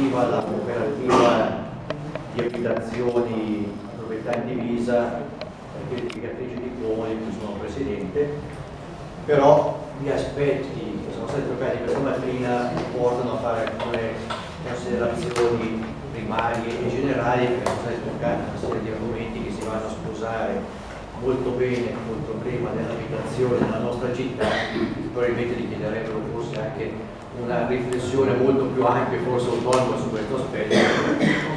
relativa alla cooperativa di abitazioni proprietà indivisa, edificatrice di Como, di cui sono presidente, però gli aspetti che sono stati toccati questa mattina portano a fare alcune considerazioni primarie e generali perché sono stati toccati una serie di argomenti che si vanno a sposare molto bene col problema dell'abitazione nella nostra città, probabilmente richiederebbero forse anche una riflessione molto più ampia e forse autonoma su questo aspetto.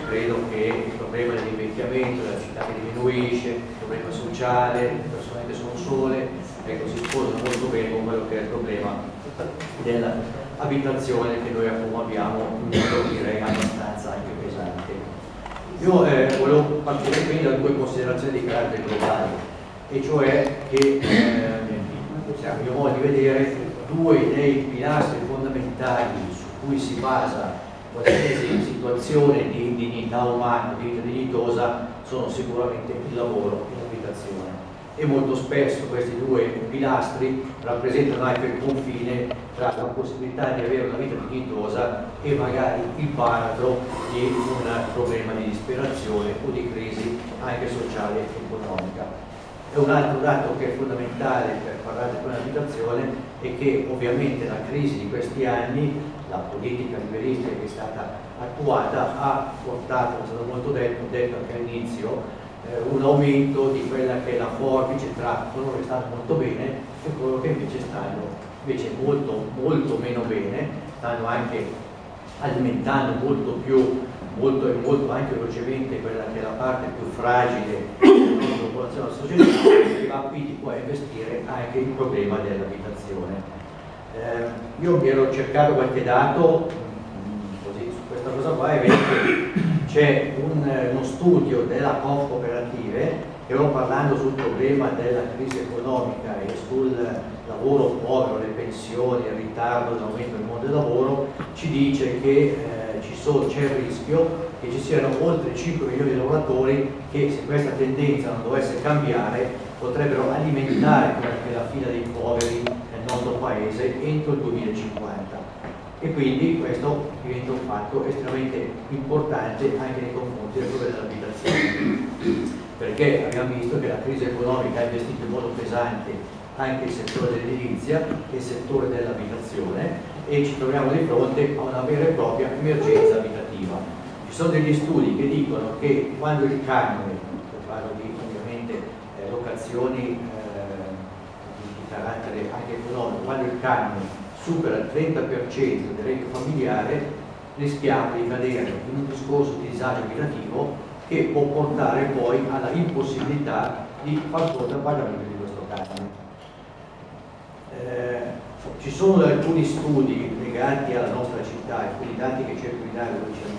Credo che il problema dell'invecchiamento, della città che diminuisce, il problema sociale, le persone che sono sole, ecco, si sposano molto bene con quello che è il problema dell'abitazione che noi abbiamo un modo direi abbastanza anche pesante. Io eh, volevo partire quindi da due considerazioni di carattere globale e cioè che eh, a mio modo di vedere due dei pilastri fondamentali su cui si basa qualsiasi situazione di dignità umana, di vita dignitosa, sono sicuramente il lavoro e l'abitazione. E molto spesso questi due pilastri rappresentano anche il confine tra la possibilità di avere una vita dignitosa e magari il baratro di un problema di disperazione o di crisi anche sociale e economica. E un altro dato che è fondamentale per parlare di abitazione è che ovviamente la crisi di questi anni, la politica liberista che è stata attuata, ha portato, è stato molto detto, detto anche all'inizio, eh, un aumento di quella che è la forbice tra coloro che stanno molto bene e coloro che invece stanno invece molto, molto meno bene, stanno anche alimentando molto più molto e molto anche velocemente quella che è la parte più fragile popolazione ma quindi può investire anche il problema dell'abitazione. Eh, io mi ero cercato qualche dato mm, così, su questa cosa qua e vedo che c'è un, uno studio della Conf Cooperative che ero parlando sul problema della crisi economica e sul lavoro povero, le pensioni, il ritardo dell'aumento del mondo del lavoro, ci dice che eh, c'è il rischio che ci siano oltre 5 milioni di lavoratori che se questa tendenza non dovesse cambiare potrebbero alimentare quella la fila dei poveri nel nostro paese entro il 2050 e quindi questo diventa un fatto estremamente importante anche nei confronti del problema dell'abitazione. Perché abbiamo visto che la crisi economica ha investito in modo pesante anche il settore dell'edilizia e il settore dell'abitazione e ci troviamo di fronte a una vera e propria emergenza abitativa. Ci sono degli studi che dicono che quando il canone, parlo di ovviamente eh, locazioni eh, di carattere anche economico, quando il canone supera il 30% del reddito familiare rischiamo di cadere in un discorso di disagio abitativo che può portare poi alla impossibilità di far fronte al pagamento di questo canone. Eh, ci sono alcuni studi legati alla nostra città, alcuni dati che cerco di dare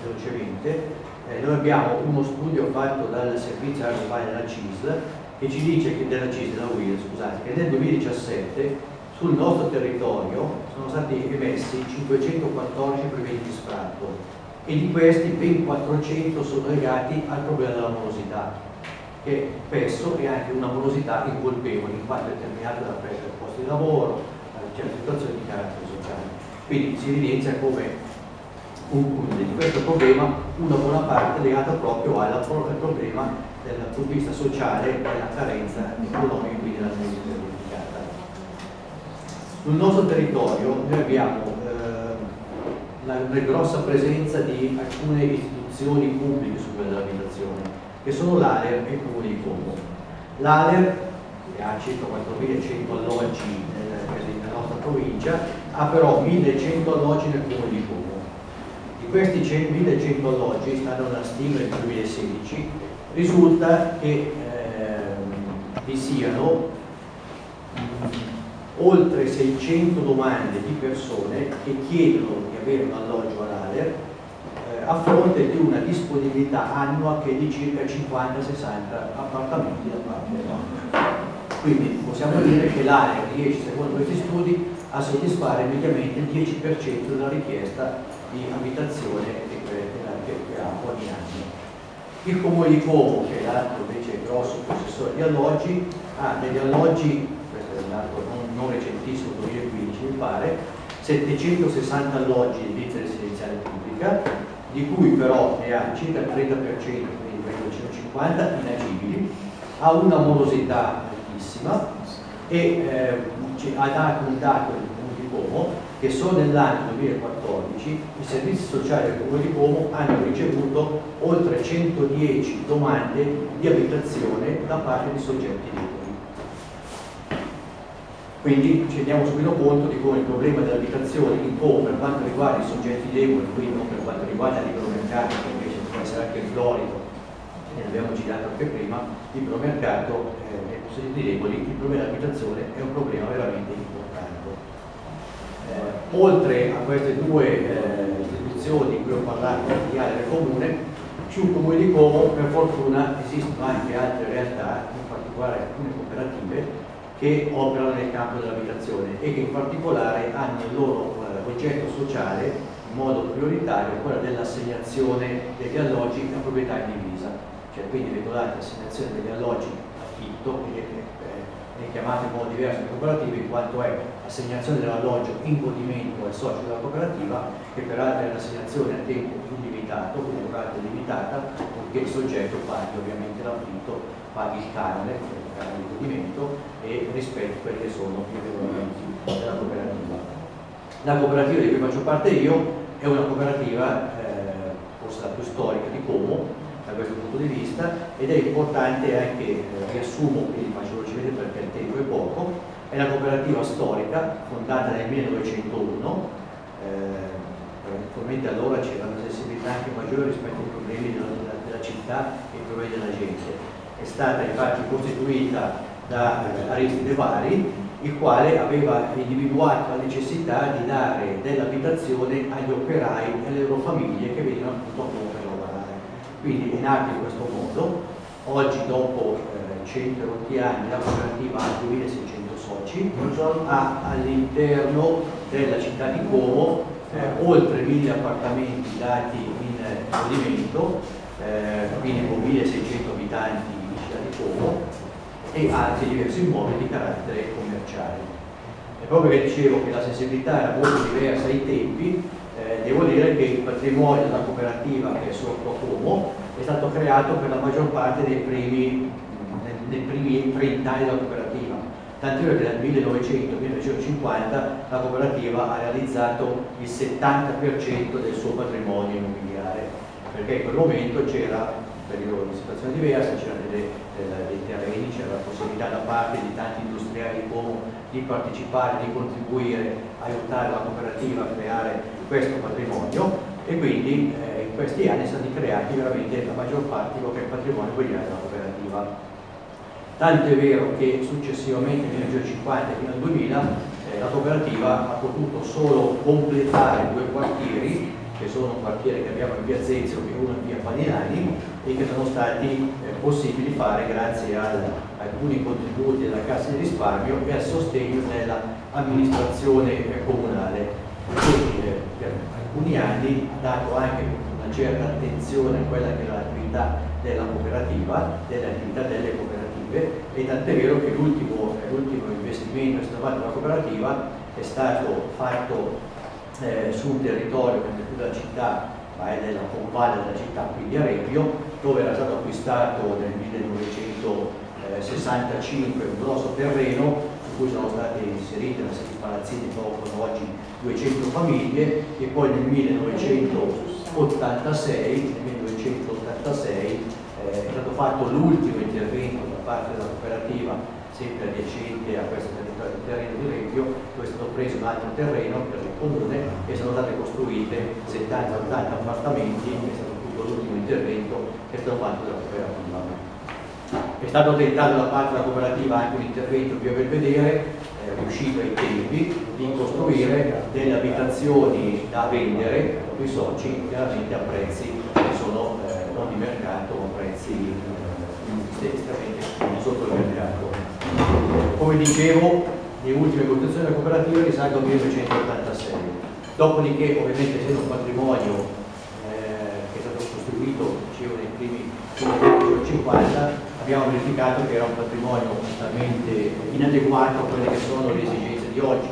velocemente. Eh, noi abbiamo uno studio fatto dal servizio aeroportuale della CISL che ci dice che della CISL, della UIL, scusate, che nel 2017 sul nostro territorio sono stati emessi 514 brevetti di sfratto e di questi ben 400 sono legati al problema della morosità che spesso è anche una morosità incolpevole in quanto è determinata dal prezzo del posto di lavoro, c'è una situazione di carattere sociale. Quindi si evidenzia come un, di questo problema una buona parte legata proprio al problema dal punto di vista sociale della carenza economica quindi della crisi verificata. Sul nostro territorio noi abbiamo eh, la, una grossa presenza di alcune istituzioni pubbliche su quella dell'abitazione, che sono l'ALER e il Comune di Como. L'ALER, che ha circa 4.100 alloggi provincia ha però 1100 alloggi nel comune di Como. Di questi 1100 alloggi, stando alla stima del 2016, risulta che eh, vi siano mh, oltre 600 domande di persone che chiedono di avere un alloggio all'ALER eh, a fronte di una disponibilità annua che è di circa 50-60 appartamenti da parte dell'ALER. Quindi possiamo dire che l'ALER riesce, secondo questi studi, a soddisfare mediamente il 10% della richiesta di abitazione che, ha ogni anno. Il Comune di Como, che è l'altro invece grosso possessore di alloggi, ha degli alloggi, questo è un dato non, non recentissimo, 2015 mi pare, 760 alloggi di edilizia residenziale pubblica, di cui però ne ha circa il 30%, quindi 250 inagibili, ha una morosità altissima e eh, un dato del Comune di Como che solo nell'anno 2014 i servizi sociali del Comune di Como hanno ricevuto oltre 110 domande di abitazione da parte di soggetti deboli. Quindi ci rendiamo subito conto di come il problema dell'abitazione in Como per quanto riguarda i soggetti deboli, quindi non per quanto riguarda il libero che invece può essere anche florido, e ne abbiamo girato anche prima, il mercato eh, e i soggetti deboli, il problema dell'abitazione è un problema veramente importante. Eh, oltre a queste due eh, istituzioni di cui ho parlato di area comune, sul comune di Como per fortuna esistono anche altre realtà, in particolare alcune cooperative, che operano nel campo dell'abitazione e che in particolare hanno il loro eh, oggetto sociale in modo prioritario quello dell'assegnazione degli alloggi a proprietà indivisa, cioè quindi regolate assegnazione degli alloggi affitto, è chiamato in modo diverso in cooperativa in quanto è assegnazione dell'alloggio in godimento al socio della cooperativa che peraltro è un'assegnazione a tempo illimitato, quindi durata limitata, purché il soggetto paghi ovviamente l'affitto, paghi il canone, di godimento e rispetto a quelli che sono i regolamenti della cooperativa. La cooperativa di cui faccio parte io è una cooperativa, eh, forse la più storica di Como, questo punto di vista, ed è importante anche, eh, riassumo, quindi faccio velocemente perché il tempo è poco, è una cooperativa storica fondata nel 1901, eh, probabilmente allora c'era una sensibilità anche maggiore rispetto ai problemi della, della, della città e ai problemi della gente è stata infatti costituita da eh, Aristide Vari, il quale aveva individuato la necessità di dare dell'abitazione agli operai e alle loro famiglie che venivano appunto a lavorare. Quindi è nato in questo modo, oggi dopo eh, 120 anni la cooperativa ha 2600 soci, ha all'interno della città di Como eh, oltre 1000 appartamenti dati in movimento, eh, quindi con 1600 abitanti Como e altri diversi immobili di carattere commerciale. E proprio che dicevo che la sensibilità era molto diversa ai tempi, eh, devo dire che il patrimonio della cooperativa che è sotto Como è stato creato per la maggior parte dei primi, nei, primi 30 anni della cooperativa. Tant'è vero che dal 1900-1950 la cooperativa ha realizzato il 70% del suo patrimonio immobiliare, perché in quel momento c'era periodo di situazione diversa, c'erano dei, terreni, c'era la possibilità da parte di tanti industriali di Como di partecipare, di contribuire, aiutare la cooperativa a creare questo patrimonio e quindi eh, in questi anni sono stati creati veramente la maggior parte di quello che è il patrimonio immobiliare della cooperativa. Tanto è vero che successivamente nel 1950 fino al 2000 eh, la cooperativa ha potuto solo completare due quartieri che sono un quartiere che abbiamo in via Zezio e uno in via Paninani e che sono stati eh, possibili fare grazie ad alcuni contributi della Cassa di risparmio e al sostegno dell'amministrazione eh, comunale. Che per alcuni anni ha dato anche una certa attenzione a quella che era l'attività della cooperativa, delle attività delle cooperative e tant'è vero che l'ultimo investimento che è stato fatto dalla cooperativa è stato fatto eh, sul territorio è più della città ma è della convalle della città, quindi a Reggio, dove era stato acquistato nel 1965 un grosso terreno su cui sono state inserite una serie di palazzine che offrono oggi 200 famiglie e poi nel 1986, nel 1986 eh, è stato fatto l'ultimo intervento da parte della cooperativa sempre adiacente a questo terreno di Reggio, dove è stato un altro terreno per il comune e sono state costruite 70-80 appartamenti, che è stato tutto l'ultimo intervento che è stato fatto dalla cooperativa. È stato tentato da parte della cooperativa anche un intervento che per vedere, eh, riuscito ai tempi, di costruire delle abitazioni da vendere ai soci chiaramente a prezzi che sono eh, non di mercato ma prezzi eh, sotto il mercato. Come dicevo, le ultime costruzioni della cooperativa risalgono al 1986. Dopodiché, ovviamente, essendo un patrimonio eh, che è stato costruito, dicevo, nei primi anni 50, abbiamo verificato che era un patrimonio totalmente inadeguato a quelle che sono le esigenze di oggi.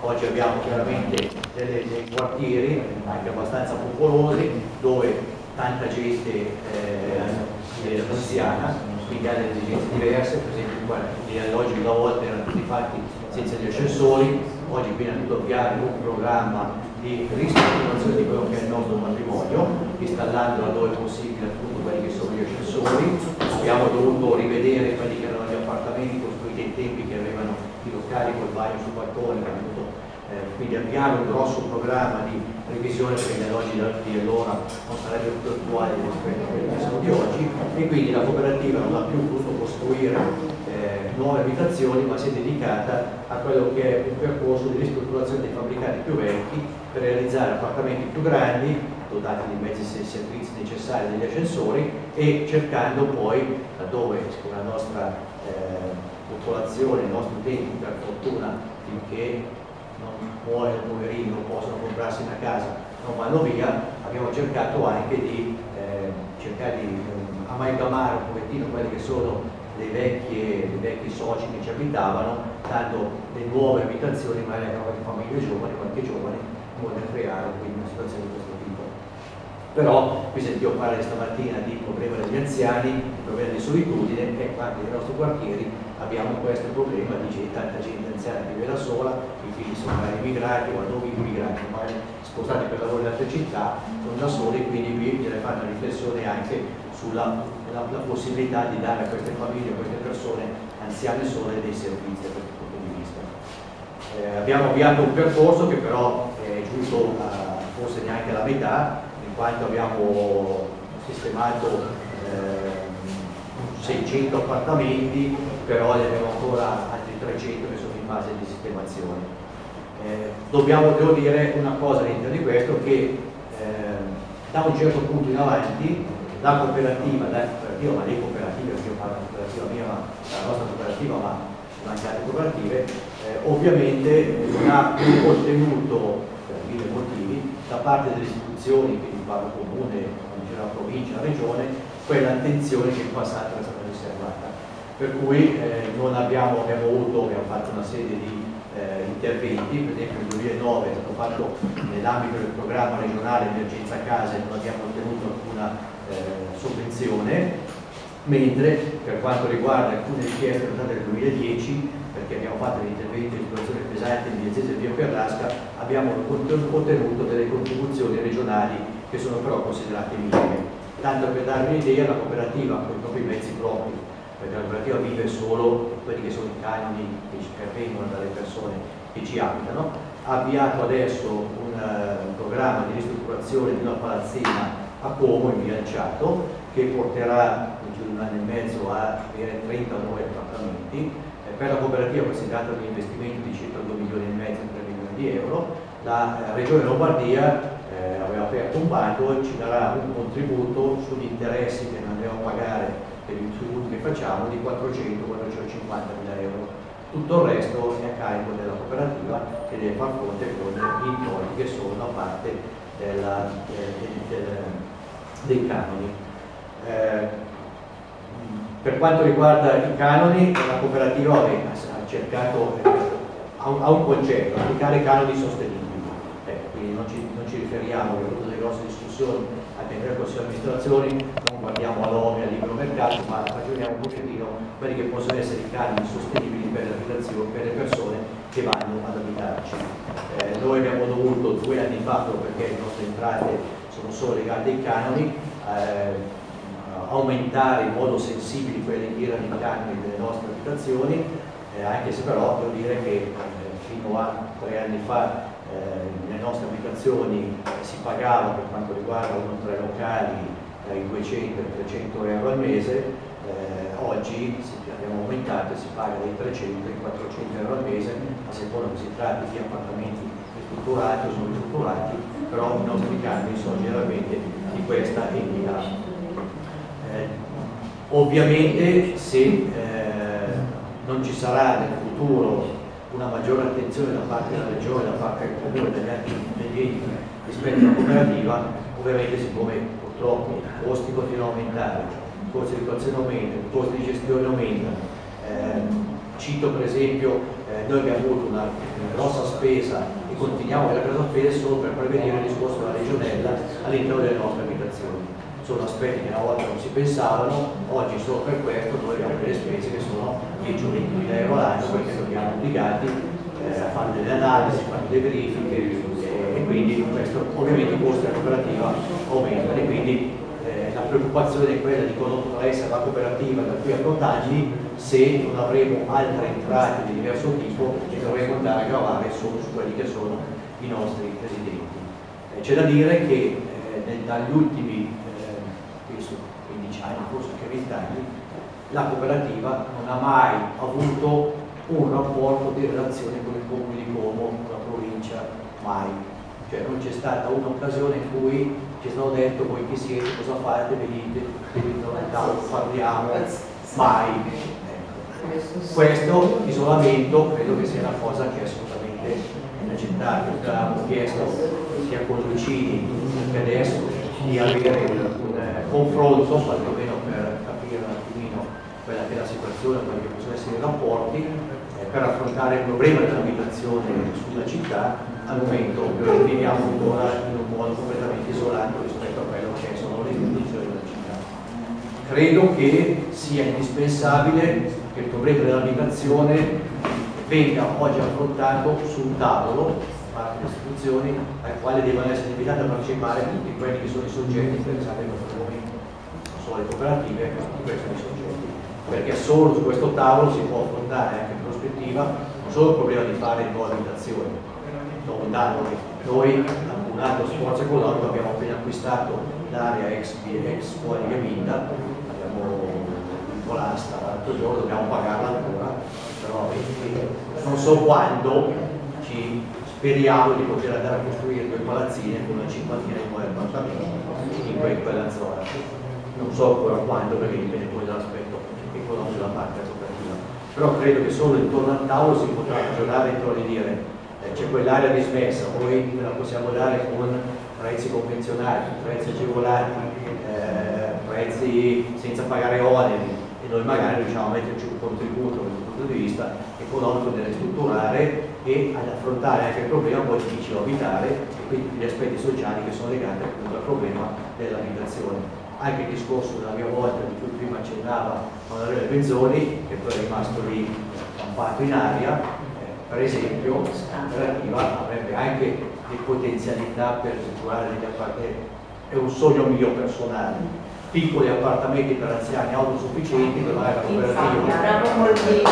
oggi abbiamo chiaramente delle, dei quartieri anche abbastanza popolosi dove tanta gente eh, anziana, quindi ha delle esigenze diverse, per esempio gli alloggi una volta erano tutti fatti senza gli ascensori, oggi tutto avviare un programma di ristrutturazione di quello che è il nostro patrimonio, installando laddove possibile appunto quelli che sono gli ascensori, abbiamo dovuto rivedere quelli che erano gli appartamenti costruiti ai tempi che avevano i locali col bagno sul balcone, eh, quindi abbiamo un grosso programma di revisione perché gli alloggi di allora non sarebbero più attuali rispetto a quelli che sono di oggi. E quindi la cooperativa non ha più potuto costruire nuove abitazioni ma si è dedicata a quello che è un percorso di ristrutturazione dei fabbricati più vecchi per realizzare appartamenti più grandi dotati di mezzi servizi necessari degli ascensori e cercando poi laddove la nostra eh, popolazione, i nostri utenti per fortuna finché non muore il poverino, possono comprarsi una casa, non vanno via, abbiamo cercato anche di eh, cercare di eh, amalgamare un pochettino quelli che sono le vecchie, i vecchi soci che ci abitavano, dando le nuove abitazioni magari a qualche famiglia giovane, qualche giovane, da creare quindi una situazione di questo tipo. Però qui sentivo parlare stamattina di problema degli anziani, problema di solitudine e anche nei nostri quartieri abbiamo questo problema di tanta gente anziana che vive da sola, i figli sono magari immigrati o non immigrati, magari spostati per lavoro in altre città, sono da soli, quindi qui bisogna fare una riflessione anche sulla la, la possibilità di dare a queste famiglie, a queste persone anziane sole dei servizi da questo punto di vista. Eh, abbiamo avviato un percorso che però è giusto uh, forse neanche la metà, in quanto abbiamo sistemato eh, 600 appartamenti, però ne abbiamo ancora altri 300 che sono in fase di sistemazione. Eh, dobbiamo, devo dire una cosa all'interno di questo, che eh, da un certo punto in avanti la cooperativa, la cooperativa ma le cooperative, perché io parlo della cooperativa mia, ma la nostra cooperativa, ma anche altre cooperative, eh, ovviamente non ha ottenuto, per mille motivi, da parte delle istituzioni, quindi parlo comune, la provincia, la regione, quell'attenzione che in passato era stata riservata. Per cui eh, non abbiamo, abbiamo, avuto, abbiamo fatto una serie di eh, interventi, per esempio nel 2009 è stato fatto nell'ambito del programma regionale emergenza casa e non abbiamo ottenuto alcuna eh, sovvenzione, mentre per quanto riguarda alcune richieste presentate nel 2010, perché abbiamo fatto degli interventi di situazione pesante in Diocese e Via Perlasca, abbiamo ottenuto delle contribuzioni regionali che sono però considerate minime. Tanto per darvi un'idea, la cooperativa con i propri mezzi propri, perché la cooperativa vive solo quelli che sono i canoni che ci pervengono dalle persone che ci abitano, ha avviato adesso un, uh, un programma di ristrutturazione di una palazzina a Como in Bilanciato che porterà in giù di un anno e mezzo a avere 30 nuovi appartamenti. Eh, per la cooperativa si tratta di un investimento di circa 2 milioni e mezzo, 3 milioni di euro. La eh, Regione Lombardia eh, aveva aperto un bando e ci darà un contributo sugli interessi che noi andiamo a pagare per i tributi che facciamo di 400-450 mila euro. Tutto il resto è a carico della cooperativa che deve far fronte con gli introiti che sono da parte della, del, del, dei canoni. Eh, per quanto riguarda i canoni, la cooperativa ha cercato, un, ha un concetto, applicare canoni sostenibili quindi non ci, non ci riferiamo, abbiamo avuto delle grosse discussioni anche nel Consiglio di amministrazione, non guardiamo all'OME, al libero mercato, ma ragioniamo un pochettino quelli che possono essere i canoni sostenibili per per le persone che vanno ad abitarci. Eh, noi abbiamo dovuto due anni fa, perché le nostre entrate sono solo legate ai canoni, eh, aumentare in modo sensibile quelli che erano i canoni delle nostre abitazioni, eh, anche se però devo dire che eh, fino a tre anni fa eh, nelle nostre abitazioni si pagava per quanto riguarda uno o tre locali eh, i 200 e 300 euro al mese, eh, oggi abbiamo aumentato e si paga dai 300 ai 400 euro al mese, a seconda che si tratti di appartamenti ristrutturati o non ristrutturati, però i nostri canoni sono generalmente di questa entità. Eh, ovviamente se eh, non ci sarà nel futuro una maggiore attenzione da parte della regione, da parte del comune, degli enti rispetto alla cooperativa, ovviamente siccome purtroppo i costi continuano a aumentare, i costi di situazione aumentano, i costi di gestione aumentano, eh, cito per esempio eh, noi abbiamo avuto una grossa spesa e continuiamo a avere grossa spesa solo per prevenire il discorso della legionella all'interno delle nostre abitazioni. Sono aspetti che una volta non si pensavano, oggi solo per questo noi abbiamo delle spese che sono 10 o 20 mila euro l'anno perché dobbiamo obbligati eh, a fare delle analisi, a fare delle verifiche e quindi questo ovviamente i costi della cooperativa aumentano e quindi la preoccupazione è quella di cosa essere la cooperativa da qui a 8 anni se non avremo altre entrate di diverso tipo e dovremo andare a gravare solo su quelli che sono i nostri residenti. Eh, C'è da dire che eh, dagli ultimi eh, penso 15 anni, forse anche 20 anni, la cooperativa non ha mai avuto un rapporto di relazione con il comune di Como, con la provincia, mai. Cioè non c'è stata un'occasione in cui ci sono detto voi chi siete, cosa fate, venite, venite parliamo, mai. Ecco. Questo isolamento credo che sia una cosa che è assolutamente inaccettabile. Abbiamo chiesto sia con Lucini che adesso di avere un eh, confronto, quantomeno per capire un attimino quella che è la situazione, quelli possono essere i rapporti, eh, per affrontare il problema dell'abitazione sulla città al momento lo viviamo ancora in un modo completamente isolato rispetto a quello che sono le istituzioni della città. Credo che sia indispensabile che il problema dell'abitazione venga oggi affrontato sul tavolo da parte delle istituzioni al quale devono essere invitate a partecipare tutti quelli che sono i soggetti interessati in questo momento, non solo le cooperative, ma tutti questi soggetti, perché solo su questo tavolo si può affrontare anche in prospettiva non solo il problema di fare nuove abitazioni, dopo noi un altro sforzo economico abbiamo appena acquistato l'area ex, ex fuori Gavinda abbiamo vinto l'asta l'altro giorno dobbiamo pagarla ancora però non so quando ci speriamo di poter andare a costruire due palazzine con una cinquantina di nuovi appartamenti in quella zona. Non so ancora quando perché dipende poi dall'aspetto economico da parte della cooperativa. Però credo che solo intorno al tavolo si potrà ragionare intorno di dire c'è quell'area dismessa, poi la possiamo dare con prezzi convenzionali, prezzi agevolati, eh, prezzi senza pagare oneri e noi magari riusciamo a metterci un contributo dal punto di vista economico da ristrutturare e ad affrontare anche il problema poi di chi abitare e quindi gli aspetti sociali che sono legati appunto al problema dell'abitazione. Anche il discorso della mia volta di cui prima accennava onorevole Benzoni, che poi è rimasto lì stampato in aria, per esempio l'operativa avrebbe anche le potenzialità per strutturare degli appartamenti. È un sogno mio personale. Piccoli appartamenti per anziani autosufficienti dove magari la cooperativa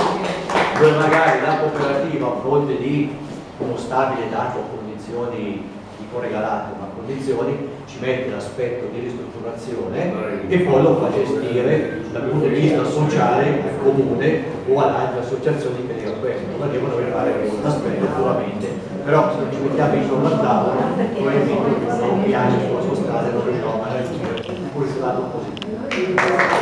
dove magari la cooperativa a fronte di uno stabile dato a condizioni dico regalate ma condizioni ci mette l'aspetto di ristrutturazione e poi lo fa gestire dal punto di vista sociale al comune o ad altre associazioni che dicono questo, non devono fare un aspetto puramente, però se ci mettiamo intorno al tavolo probabilmente non piace sulla sua strada non riusciamo a raggiungere un risultato positivo.